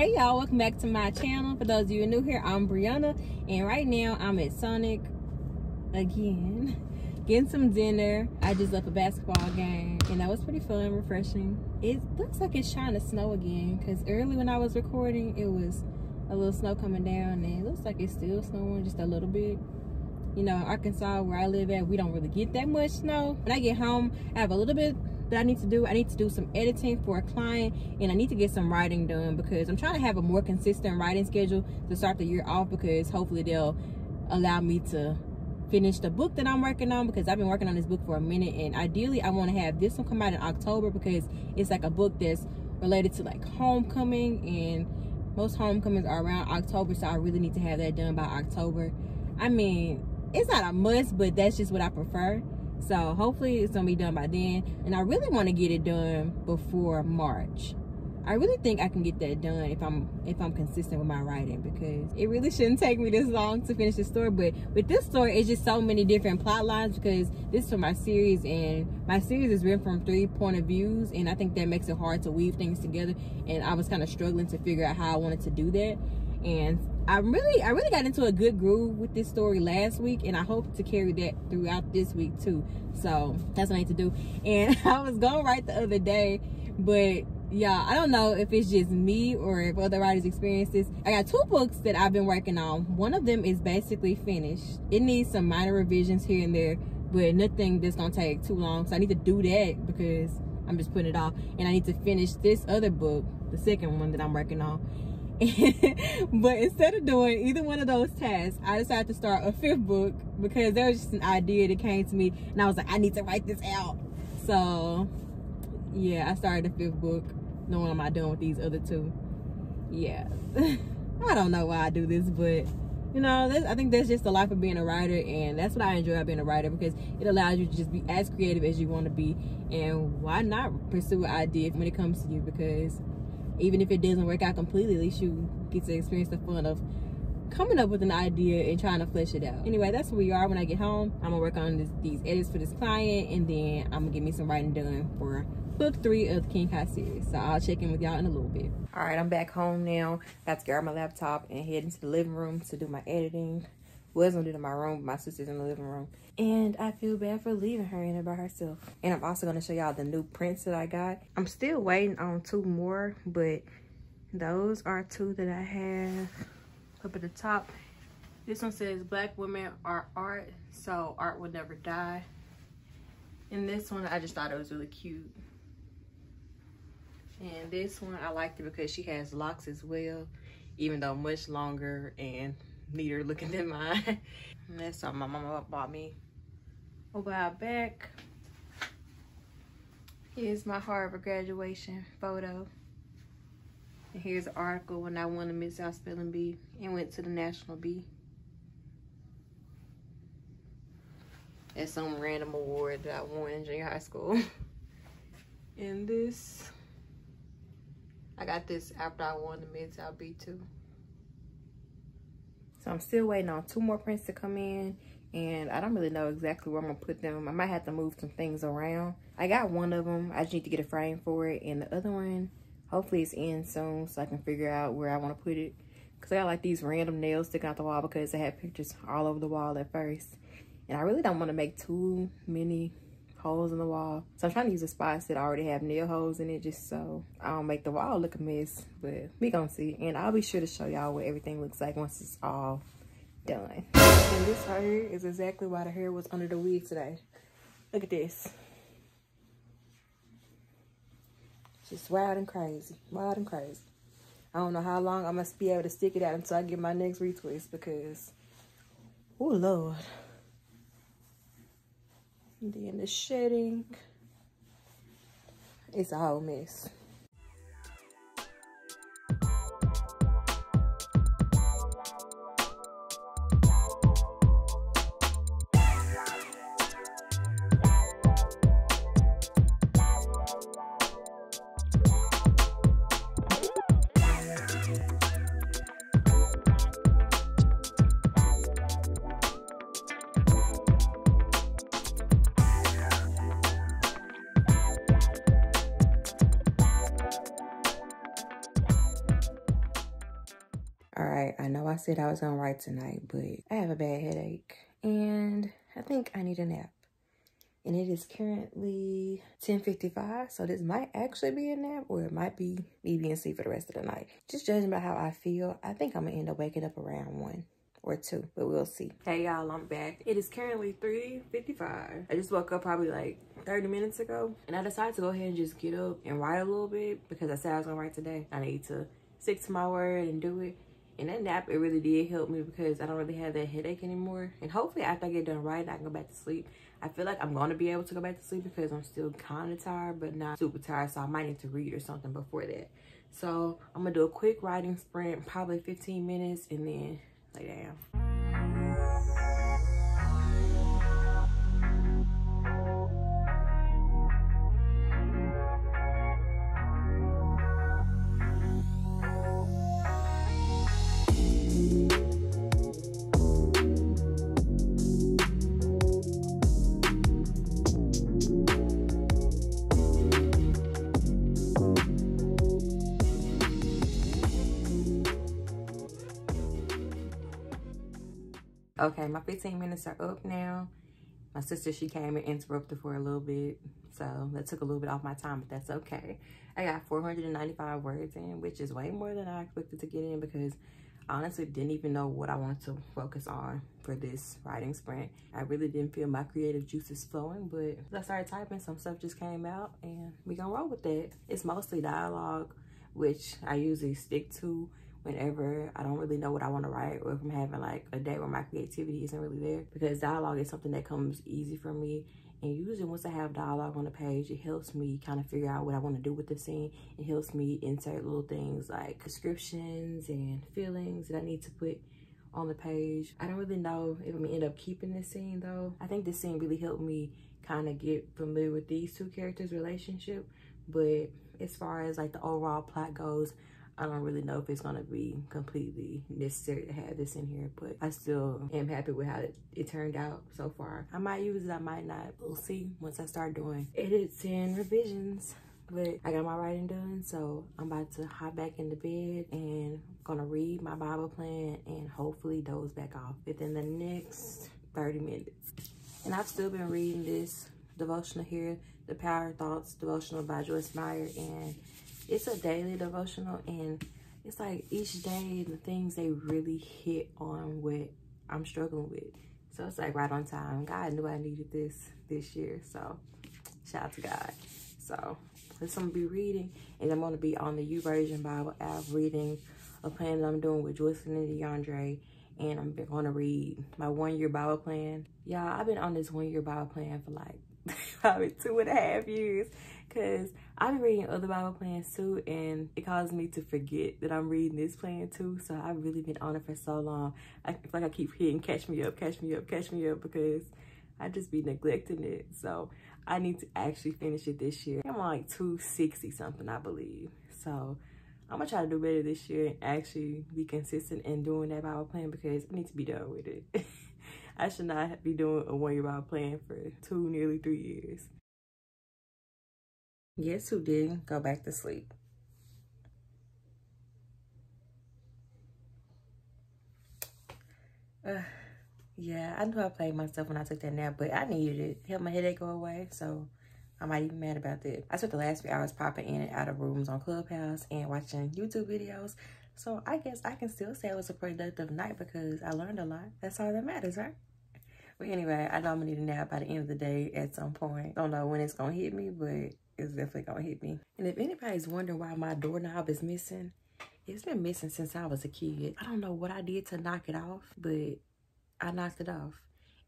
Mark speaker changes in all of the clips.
Speaker 1: Hey y'all, welcome back to my channel. For those of you new here, I'm Briuana, and right now I'm at Sonic again, getting some dinner. I just left a basketball game, and that was pretty fun, refreshing. It looks like it's trying to snow again, because early when I was recording, it was a little snow coming down, and it looks like it's still snowing just a little bit. You know, Arkansas, where I live at, we don't really get that much snow. When I get home, I have a little bit that I need to do. I need to do some editing for a client and I need to get some writing done because I'm trying to have a more consistent writing schedule to start the year off because hopefully they'll allow me to finish the book that I'm working on because I've been working on this book for a minute and ideally I want to have this one come out in October because it's like a book that's related to like homecoming and most homecomings are around October so I really need to have that done by October. I mean, it's not a must, but that's just what I prefer so hopefully it's gonna be done by then. And i really want to get it done before march. I really think i can get that done if i'm if i'm consistent with my writing because it really shouldn't take me this long to finish the story. But with this story it's just so many different plot lines because this is for my series and my series is written from three point of views and i think that makes it hard to weave things together. And i was kind of struggling to figure out how i wanted to do that and I really I really got into a good groove with this story last week and I hope to carry that throughout this week too. So that's what I need to do. And I was gonna write the other day but yeah I don't know if it's just me or if other writers experience this. I got two books that I've been working on. One of them is basically finished. It needs some minor revisions here and there but nothing that's gonna take too long. So I need to do that because I'm just putting it off. And I need to finish this other book the second one that I'm working on but instead of doing either one of those tasks, I decided to start a fifth book because there was just an idea that came to me and I was like, I need to write this out. So yeah, I started the fifth book knowing what am I doing with these other two. Yeah. I don't know why I do this, but you know, I think that's just the life of being a writer, and that's what I enjoy about being a writer because it allows you to just be as creative as you want to be. And why not pursue an idea when it comes to you? Because even if it doesn't work out completely, at least you get to experience the fun of coming up with an idea and trying to flesh it out. Anyway, that's where we are when I get home. I'm gonna work on this, these edits for this client and then I'm gonna get me some writing done for book three of the King High series. So I'll check in with y'all in a little bit. All right, I'm back home now. Got to grab my laptop and head into the living room to do my editing. Was gonna do in my room, my sister's in the living room. And I feel bad for leaving her in there by herself. And I'm also gonna show y'all the new prints that I got. I'm still waiting on two more, but those are two that I have up at the top. This one says black women are art, so art will never die. And this one, I just thought it was really cute. And this one, I liked it because she has locks as well, even though much longer and neater looking than mine. that's something my mama bought me a while back. Here's my Harvard graduation photo. And here's an article when I won the Mid-South Spelling Bee and went to the National Bee. At some random award that I won in junior high school. and this, I got this after I won the Mid-South Bee too. So I'm still waiting on two more prints to come in and I don't really know exactly where I'm gonna put them. I might have to move some things around. I got one of them. I just need to get a frame for it. And the other one, hopefully it's in soon so I can figure out where I wanna put it. Cause I got like these random nails sticking out the wall because I had pictures all over the wall at first. And I really don't wanna make too many holes in the wall. So I'm trying to use a spots that already have nail holes in it just so I don't make the wall look a mess. But we gonna see. And I'll be sure to show y'all what everything looks like once it's all done. And this right here is exactly why the hair was under the wig today. Look at this. Just wild and crazy. Wild and crazy. I don't know how long I must be able to stick it out until I get my next retwist because, oh Lord. And then the shedding. It's a whole mess. Said I was gonna write tonight, but I have a bad headache and I think I need a nap. And it is currently 10.55, so this might actually be a nap or it might be me being asleep for the rest of the night. Just judging by how I feel, I think I'm gonna end up waking up around 1 or 2, but we'll see. Hey y'all, I'm back. It is currently 3.55. I just woke up probably like 30 minutes ago and I decided to go ahead and just get up and write a little bit because I said I was gonna write today. I need to stick to my word and do it. And that nap, it really did help me because I don't really have that headache anymore. And hopefully after I get done writing, I can go back to sleep. I feel like I'm going to be able to go back to sleep because I'm still kind of tired, but not super tired. So I might need to read or something before that. So I'm to do a quick writing sprint, probably 15 minutes, and then lay down. Okay, my 15 minutes are up now. My sister, she came and interrupted for a little bit. So that took a little bit off my time, but that's okay. I got 495 words in, which is way more than I expected to get in because I honestly didn't even know what I wanted to focus on for this writing sprint. I really didn't feel my creative juices flowing, but I started typing, some stuff just came out and we gonna roll with that. It's mostly dialogue, which I usually stick to whenever I don't really know what I want to write or if I'm having like a day where my creativity isn't really there because dialogue is something that comes easy for me and usually once I have dialogue on the page, it helps me kind of figure out what I want to do with the scene. It helps me insert little things like descriptions and feelings that I need to put on the page. I don't really know if I'm gonna end up keeping this scene though. I think this scene really helped me kind of get familiar with these two characters' relationship. But as far as like the overall plot goes, I don't really know if it's gonna be completely necessary to have this in here, but I still am happy with how it, it turned out so far. I might use it, I might not. We'll see once I start doing edits and revisions. But I got my writing done, so I'm about to hop back into bed and gonna read my Bible plan and hopefully doze back off within the next 30 minutes. And I've still been reading this devotional here, The Power Thoughts devotional by Joyce Meyer, and it's a daily devotional and it's like each day the things they really hit on what I'm struggling with. So it's like right on time. God knew I needed this this year. So shout out to God. So this I'm gonna be reading and I'm gonna be on the YouVersion Bible app reading a plan that I'm doing with Joycelyn and DeAndre and I'm gonna read my one year Bible plan. Y'all, I've been on this one year Bible plan for like probably two and a half years because I've been reading other Bible plans too and it causes me to forget that I'm reading this plan too. So I've really been on it for so long. I feel like I keep hitting catch me up, catch me up, catch me up because I just be neglecting it. So I need to actually finish it this year. I'm on like 260 something, I believe. So I'm gonna try to do better this year and actually be consistent in doing that Bible plan because I need to be done with it. I should not be doing a one year Bible plan for two, nearly three years. Guess who didn't go back to sleep? Uh, yeah, I knew I played myself when I took that nap, but I needed it. To help my headache go away, so I'm not even mad about that. I spent the last few hours popping in and out of rooms on Clubhouse and watching YouTube videos. So I guess I can still say it was a productive night because I learned a lot. That's all that matters, right? But anyway, I know I'm gonna need a nap by the end of the day at some point. Don't know when it's gonna hit me, but it's definitely gonna hit me. And if anybody's wondering why my doorknob is missing, it's been missing since I was a kid. I don't know what I did to knock it off, but I knocked it off.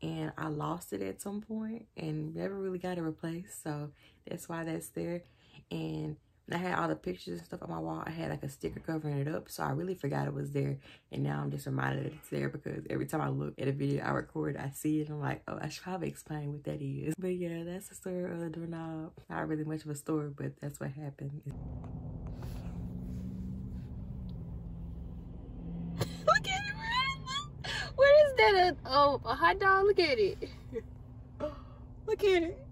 Speaker 1: And I lost it at some point and never really got it replaced. So that's why that's there. And I had all the pictures and stuff on my wall. I had like a sticker covering it up. So I really forgot it was there. And now I'm just reminded that it's there because every time I look at a video I record, I see it. I'm like, oh, I should probably explain what that is. But yeah, that's the story of the doorknob. Not really much of a story, but that's what happened.
Speaker 2: Look at it. What is that? A, oh, a hot dog? Look at it. Look at it.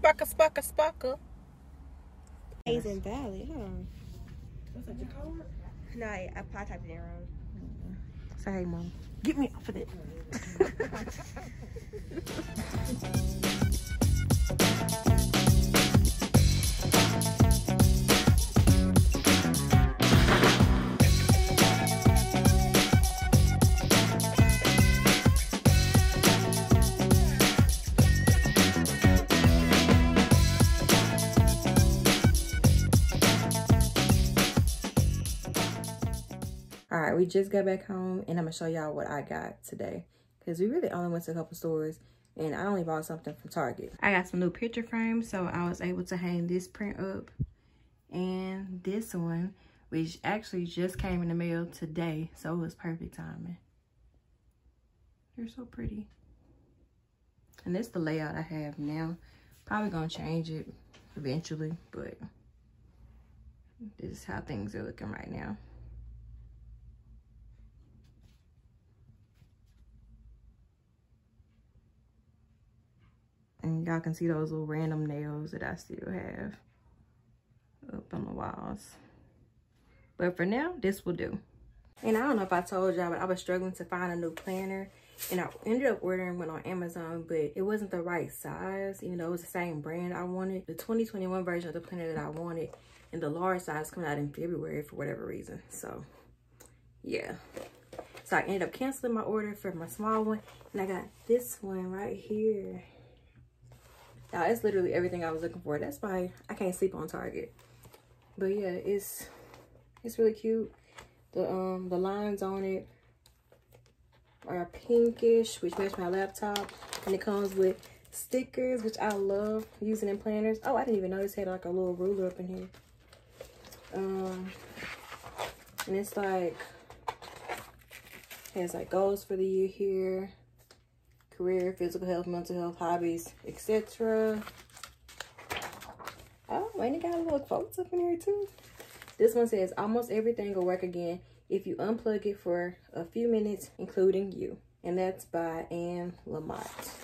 Speaker 2: Sparkle, sparkle, sparkle.
Speaker 1: Hazen Valley, huh?
Speaker 2: What's that, your card?
Speaker 1: No, I, I probably typed it in wrong. Mm-hmm.
Speaker 2: Say hey, mom. Get me off of it.
Speaker 1: All right, we just got back home and I'm gonna show y'all what I got today. Cause we really only went to a couple stores and I only bought something from Target. I got some new picture frames, so I was able to hang this print up and this one, which actually just came in the mail today. So it was perfect timing. They're so pretty. And this the layout I have now. Probably gonna change it eventually, but this is how things are looking right now. And y'all can see those little random nails that I still have up on the walls. But for now, this will do. And I don't know if I told y'all, but I was struggling to find a new planner. And I ended up ordering one on Amazon, but it wasn't the right size, even though it was the same brand I wanted. The 2021 version of the planner that I wanted, and the large size coming out in February for whatever reason. So, yeah. So I ended up canceling my order for my small one, and I got this one right here. Now, it's literally everything I was looking for. That's why I can't sleep on Target. But yeah, it's it's really cute. The um the lines on it are pinkish, which match my laptop. And it comes with stickers, which I love using in planners. Oh, I didn't even notice it had like a little ruler up in here. Um and it's like has like goals for the year here career, physical health, mental health, hobbies, etc. Oh, and it got a little quotes up in here too. This one says, almost everything will work again if you unplug it for a few minutes, including you. And that's by Anne Lamott.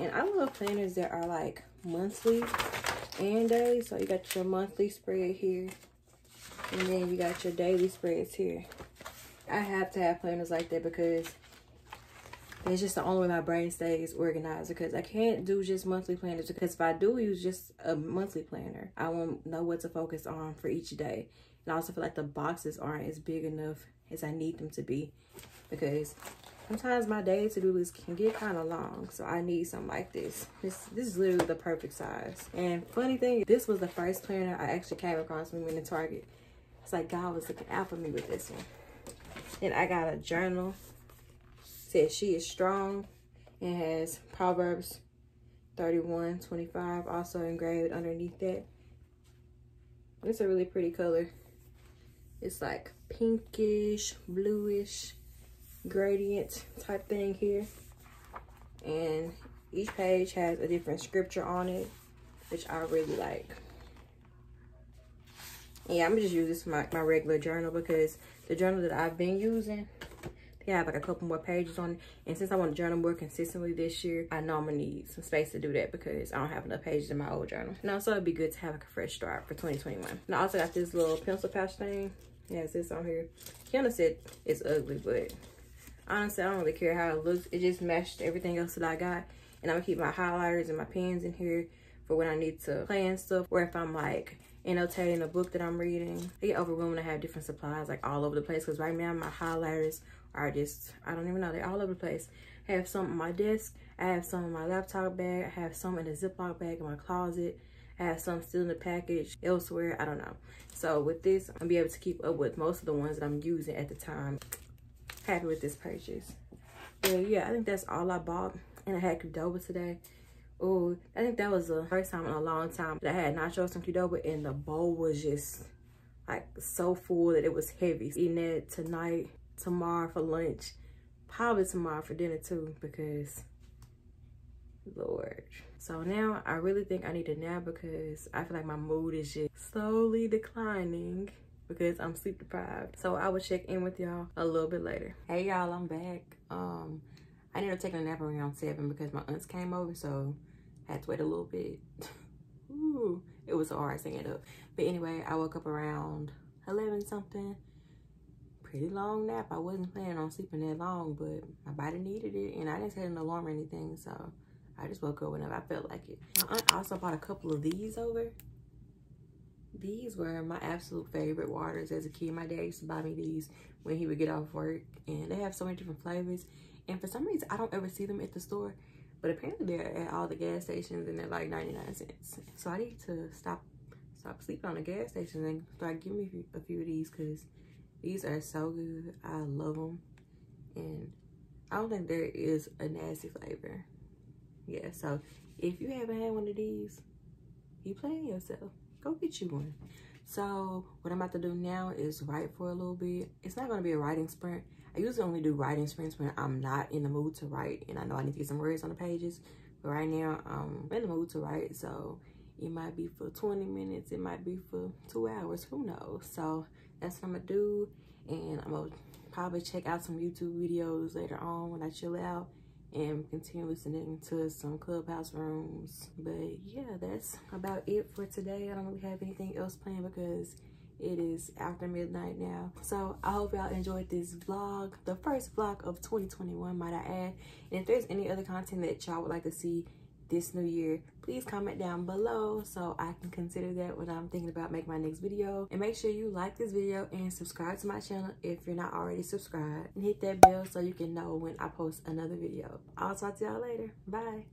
Speaker 1: And I love planners that are like monthly and daily. So you got your monthly spread here. And then you got your daily spreads here. I have to have planners like that because it's just the only way my brain stays organized because I can't do just monthly planners because if I do use just a monthly planner, I won't know what to focus on for each day. And I also feel like the boxes aren't as big enough as I need them to be because sometimes my day to-do list can get kind of long. So I need something like this. This this is literally the perfect size. And funny thing, this was the first planner I actually came across when we went to Target. It's like God was looking out for me with this one. Then I got a journal says she is strong and has Proverbs 31, 25 also engraved underneath that. It's a really pretty color. It's like pinkish, bluish, gradient type thing here. And each page has a different scripture on it, which I really like. Yeah, I'm just use this my, my regular journal because the journal that I've been using I have like a couple more pages on. And since I want to journal more consistently this year, I know I'm gonna need some space to do that because I don't have enough pages in my old journal. And also it'd be good to have like a fresh start for 2021. And I also got this little pencil pouch thing. It has this on here. Kiana said it's ugly, but honestly, I don't really care how it looks. It just matched everything else that I got. And I'm gonna keep my highlighters and my pens in here for when I need to plan stuff or if I'm like annotating a book that I'm reading. I get overwhelmed to have different supplies like all over the place because right now my highlighters are just, I don't even know, they're all over the place. I have some on my desk, I have some in my laptop bag, I have some in a Ziploc bag in my closet, I have some still in the package elsewhere, I don't know. So with this, I'll be able to keep up with most of the ones that I'm using at the time. Happy with this purchase. But yeah, I think that's all I bought. And I had Qdoba today. Oh, I think that was the first time in a long time that I had nachos and Qdoba and the bowl was just like so full that it was heavy. Eating it tonight tomorrow for lunch. Probably tomorrow for dinner too because Lord. So now I really think I need a nap because I feel like my mood is just slowly declining because I'm sleep deprived. So I will check in with y'all a little bit later. Hey y'all, I'm back. Um, I ended up taking a nap around seven because my aunts came over. So
Speaker 3: had to wait a little bit. Ooh, it was hard staying up. But anyway, I woke up around 11 something. Pretty long nap. I wasn't planning on sleeping that long, but my body needed it. And I didn't set an alarm or anything, so I just woke up whenever I felt like it. My aunt also bought a couple of these over. These were my absolute favorite waters as a kid. My dad used to buy me these when he would get off work. And they have so many different flavors. And for some reason, I don't ever see them at the store. But apparently they're at all the gas stations and they're like 99 cents. So I need to stop stop sleeping on the gas station and start giving me a few of these because these are so good. I love them. And I don't think there is a nasty flavor. Yeah, so if you haven't had one of these, you playing yourself. Go get you one. So what I'm about to do now is write for a little bit. It's not going to be a writing sprint. I usually only do writing sprints when I'm not in the mood to write and I know I need to get some words on the pages. But right now, I'm in the mood to write. So it might be for 20 minutes. It might be for two hours. Who knows? So that's what I'm to do. And I'm to probably check out some YouTube videos later on when I chill out and continue listening to some clubhouse rooms. But yeah that's about it for today. I don't really have anything else planned because it is after midnight now. So i hope y'all enjoyed this vlog the first vlog of 2021 might i add. And if there's any other content that y'all would like to see this new year please comment down below so i can consider that when i'm thinking about making my next video. And make sure you like this video and subscribe to my channel if you're not already subscribed. And hit that bell so you can know when i post another video. I'll talk to y'all later. Bye